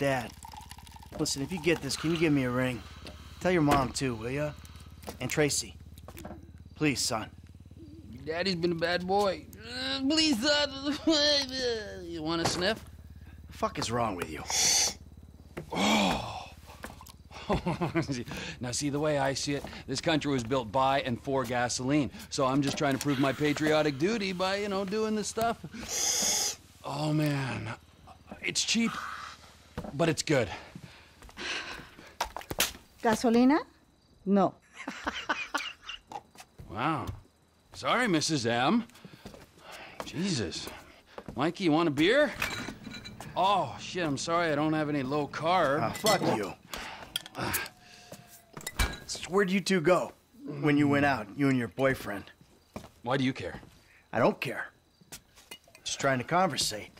Dad, listen, if you get this, can you give me a ring? Tell your mom, too, will ya? And Tracy. Please, son. Daddy's been a bad boy. Uh, please, son. you want a sniff? The fuck is wrong with you? Oh. now, see, the way I see it, this country was built by and for gasoline. So I'm just trying to prove my patriotic duty by, you know, doing this stuff. Oh, man. It's cheap, but it's good. ¿Gasolina? No. Wow. Sorry, Mrs. M. Jesus. Mikey, you want a beer? Oh, shit, I'm sorry I don't have any low carb. Ah, fuck you. So where'd you two go when you went out, you and your boyfriend? Why do you care? I don't care. Just trying to conversate.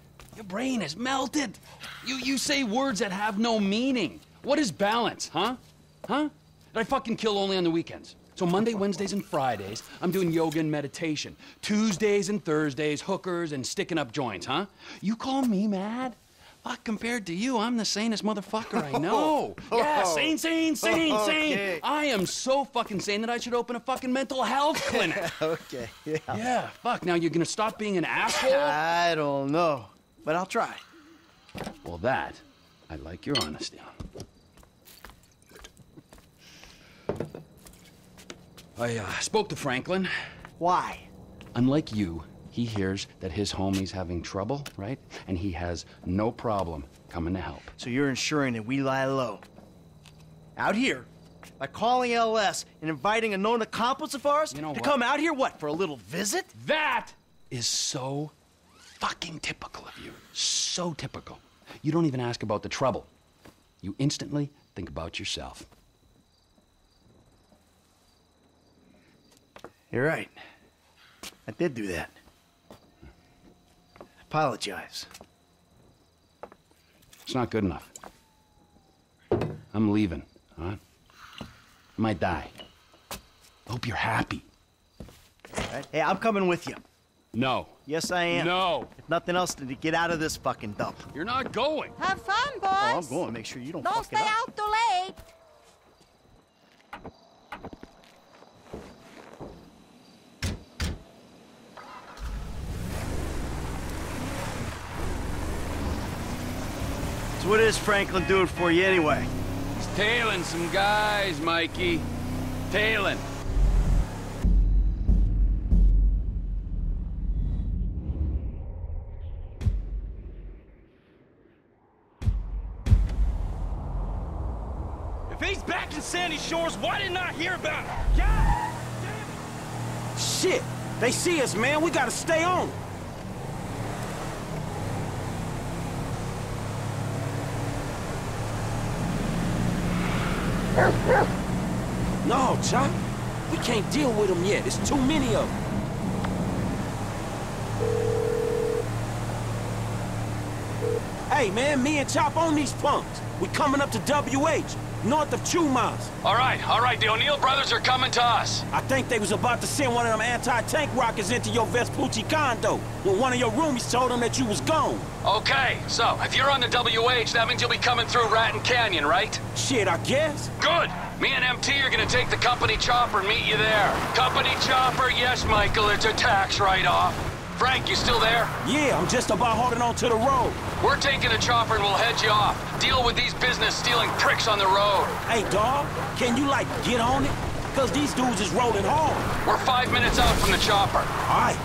your brain is melted. You, you say words that have no meaning. What is balance, huh? Huh? I fucking kill only on the weekends? So Monday, Wednesdays, and Fridays, I'm doing yoga and meditation. Tuesdays and Thursdays, hookers and sticking up joints, huh? You call me mad? Fuck, compared to you, I'm the sanest motherfucker I know. Oh. yeah, sane, sane, sane, sane. Okay. I am so fucking sane that I should open a fucking mental health clinic. okay, yeah. yeah, fuck, now you're gonna stop being an asshole? I don't know, but I'll try. Well, that, I like your honesty on. I uh, spoke to Franklin. Why? Unlike you, he hears that his homie's having trouble, right? And he has no problem coming to help. So you're ensuring that we lie low. Out here, by calling LS and inviting a known accomplice of ours You know to what? come out here, what, for a little visit? That is so fucking typical of you. So typical. You don't even ask about the trouble. You instantly think about yourself. You're right. I did do that. Apologize. It's not good enough. I'm leaving, huh? I might die. Hope you're happy. Right? Hey, I'm coming with you. No. Yes, I am. No. If nothing else, to get out of this fucking dump. You're not going. Have fun, boys. Oh, I'm going. Make sure you don't, Don't fuck stay it up. out too late. So what is Franklin doing for you anyway? He's tailing some guys, Mikey. Tailing. Shores, why didn't I hear about it? God Shit! They see us, man. We gotta stay on. No, Chop. We can't deal with them yet. There's too many of them. Hey, man, me and Chop on these punks. We coming up to WH, north of Chumash. All right, all right, the O'Neil brothers are coming to us. I think they was about to send one of them anti-tank rockets into your Vespucci condo when one of your roomies told them that you was gone. Okay, so if you're on the WH, that means you'll be coming through Raton Canyon, right? Shit, I guess. Good. Me and MT are gonna take the company chopper and meet you there. Company chopper, yes, Michael, it's a tax write-off. Frank, you still there? Yeah, I'm just about holding on to the road. We're taking the chopper and we'll head you off. Deal with these business-stealing pricks on the road. Hey, dog, can you, like, get on it? Cause these dudes is rolling hard. We're five minutes out from the chopper. All right.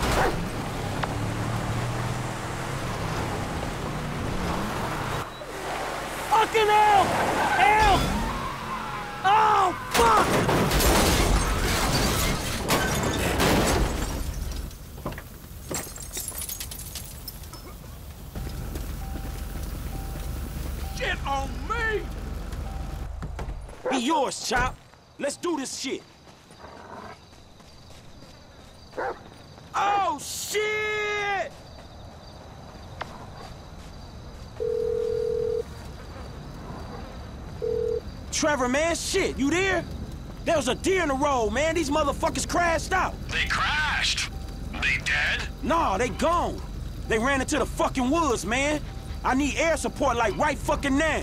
Fucking hell! Yours, Chop. Let's do this shit. Oh, shit! Trevor, man, shit, you there? There was a deer in the road, man. These motherfuckers crashed out. They crashed. They dead? Nah, they gone. They ran into the fucking woods, man. I need air support like right fucking now.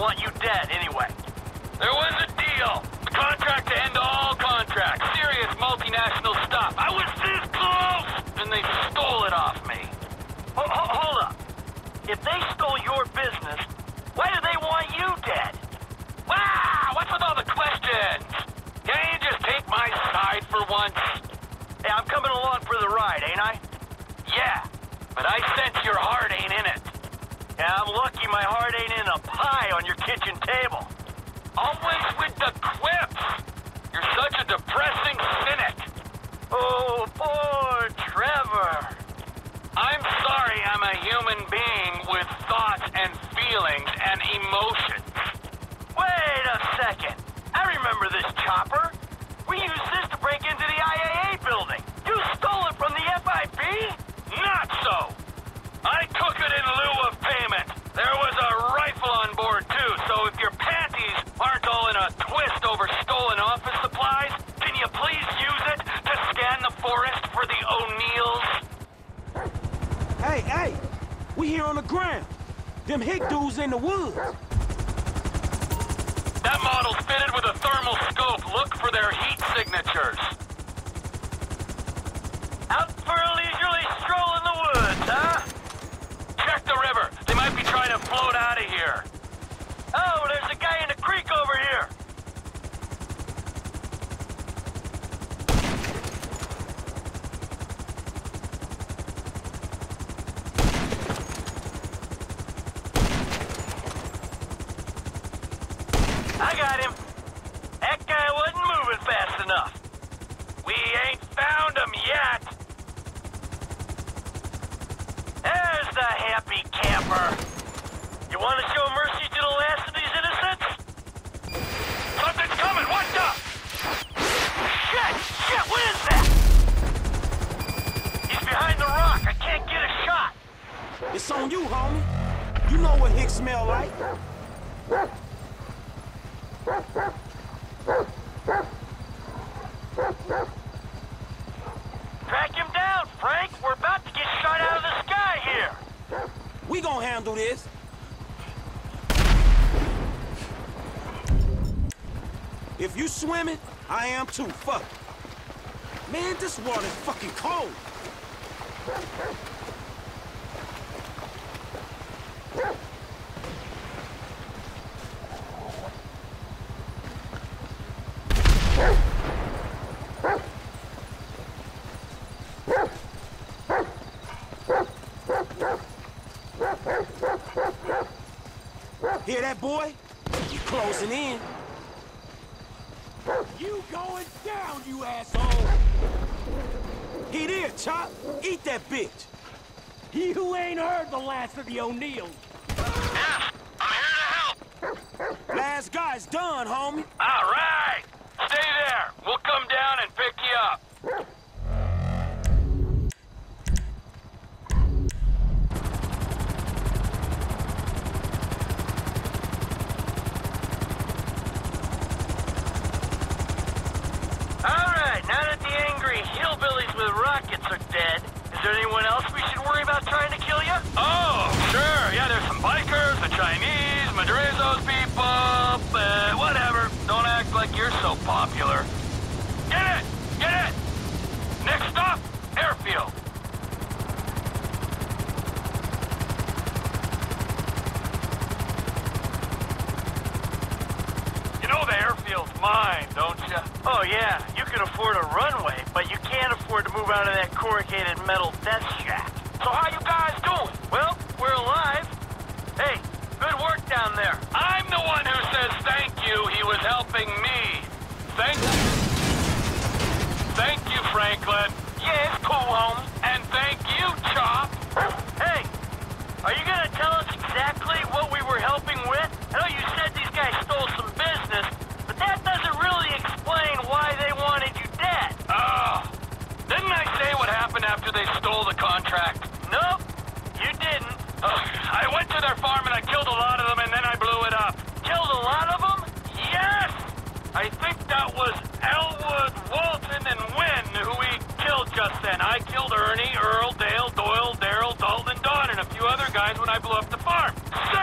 Want you dead anyway? Being with thoughts and feelings and emotions. Wait a second. I remember this Them hick dudes in the woods. That model's fitted with a thermal scope. Look for their heat signatures. Out for a leisurely stroll in the woods, huh? Check the river. They might be trying to float out of here. Oh, there's a guy in the creek over here. I got him. That guy wasn't moving fast enough. We ain't found them yet. There's the happy camper. You want to show mercy to the last of these innocents? Something's coming. Watch out! Shit! Shit, what is that? He's behind the rock. I can't get a shot. It's on you, homie. You know what hick smell like. Track him down, Frank. We're about to get shot out of the sky here. We gonna handle this. If you swimming, I am too. Fuck. Man, this water's fucking cold. Hear that, boy? You closing in. You going down, you asshole! He there, Chop. Eat that bitch. You ain't heard the last of the O'Neils. Yes, I'm here to help. Last guy's done, homie. All right. Stay there. We'll come down and pick you up. the Rockets are dead, is there anyone else we should worry about trying to kill you? Oh, sure. Yeah, there's some bikers, the Chinese, Madrazo's people, uh, whatever. Don't act like you're so popular. Get it! Get it! Next stop, airfield. You know the airfield's mine, don't you? Oh yeah, you can afford a runway, but you can't afford to move out of that corrugated metal death shack. So how you guys doing? I went to their farm and I killed a lot of them and then I blew it up. Killed a lot of them? Yes! I think that was Elwood, Walton, and Wynn who we killed just then. I killed Ernie, Earl, Dale, Doyle, Daryl, Dalton, and Don, and a few other guys when I blew up the farm. So,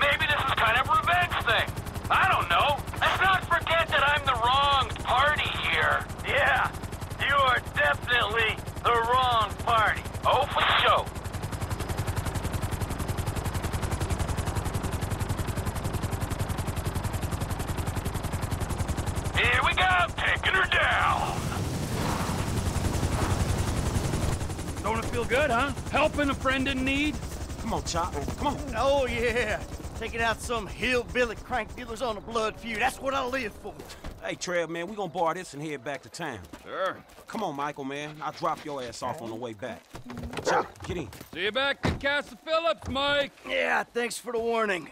maybe this is kind of revenge thing. I don't know. Let's not forget that I'm the wrong party here. Yeah, you are definitely the wrong party. Oh, for sure. Here we go, taking her down. Don't it feel good, huh? Helping a friend in need? Come on, Chop. Come on. Oh, yeah. Taking out some hillbilly crank dealers on a blood feud. That's what I live for. Hey, Trev, man, we gonna bar this and head back to town. Sure. Come on, Michael, man. I'll drop your ass off on the way back. Chop, get in. See you back at Castle Philips, Mike. Yeah, thanks for the warning.